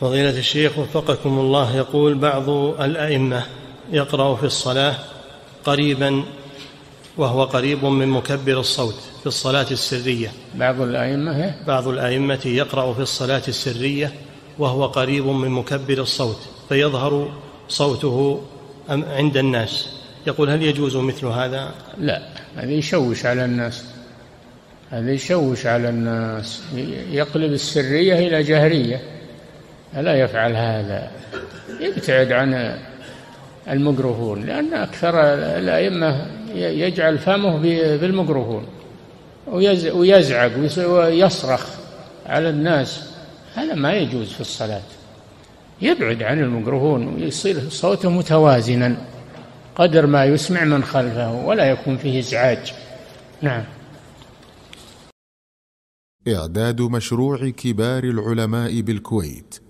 فضيلة الشيخ وفقكم الله يقول بعض الأئمة يقرأ في الصلاة قريبا وهو قريب من مكبر الصوت في الصلاة السرية. بعض الأئمة إيه؟ بعض الأئمة يقرأ في الصلاة السرية وهو قريب من مكبر الصوت فيظهر صوته عند الناس. يقول هل يجوز مثل هذا؟ لا هذا يشوش على الناس. هذا يشوش على الناس. يقلب السرية إلى جهرية. لا يفعل هذا؟ يبتعد عن الميكروفون لأن أكثر الأئمة يجعل فمه بالميكروفون ويزعق ويصرخ على الناس. هذا ما يجوز في الصلاة. يبعد عن الميكروفون ويصير صوته متوازنا قدر ما يسمع من خلفه ولا يكون فيه إزعاج. نعم. إعداد مشروع كبار العلماء بالكويت.